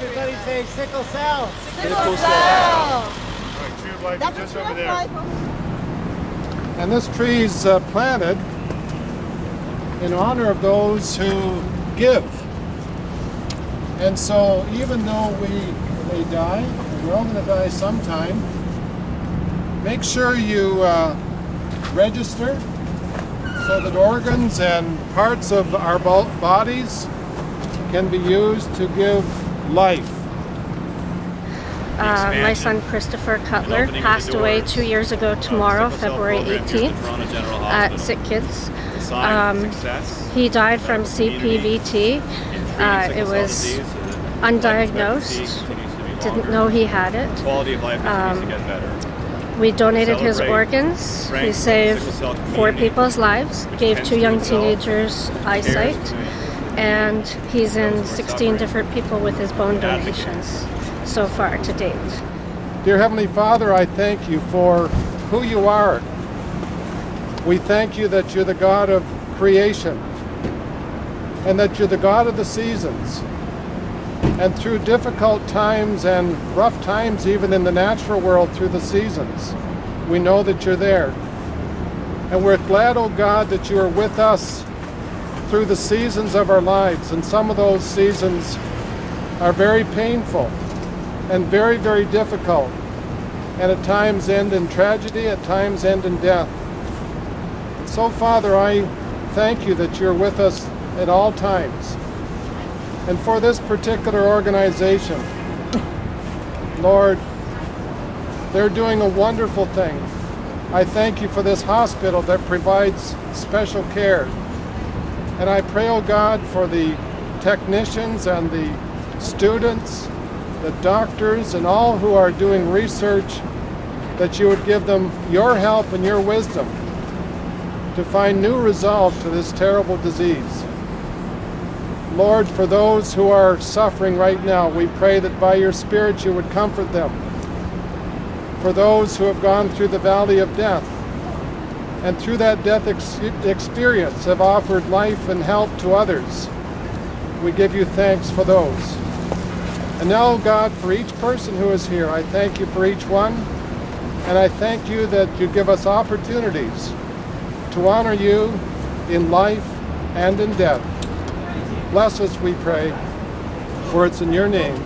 Everybody say sickle cell. Sickle cell. Tree of Life That's is just over there. life. And this tree's uh, planted in honor of those who give. And so even though we may die, we're all going to die sometime, make sure you uh, register so that organs and parts of our bodies can be used to give life. Uh, my son Christopher Cutler passed away two years ago tomorrow, February 18th, at Sick Kids. Um, he died from CPVT. Uh, it was undiagnosed, didn't know he had it. Quality of life Um, to get better. We donated his organs. strength We of the saved four people's lives, gave two young teenagers eyesight, and he's in those who are 16 different people with his bone donations so far to date. Dear Heavenly Father, I thank you for who you are. We thank you that you're the God of creation and that you're the God of the seasons. And through difficult times and rough times, even in the natural world, through the seasons, we know that you're there. And we're glad, oh God, that you are with us through the seasons of our lives. And some of those seasons are very painful and very, very difficult, and at times end in tragedy, at times end in death. So, Father, I thank you that you're with us at all times. And for this particular organization, Lord, they're doing a wonderful thing. I thank you for this hospital that provides special care. And I pray, oh God, for the technicians and the students, the doctors, and all who are doing research, that you would give them your help and your wisdom to find new resolve to this terrible disease. Lord, for those who are suffering right now, we pray that by your Spirit you would comfort them. For those who have gone through the valley of death, and through that death ex- experience have offered life and help to others, we give you thanks for those. And now, God, for each person who is here, I thank you for each one, and I thank you that you give us opportunities to honor you in life and in death. Bless us, we pray, for it's in your name.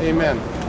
Amen.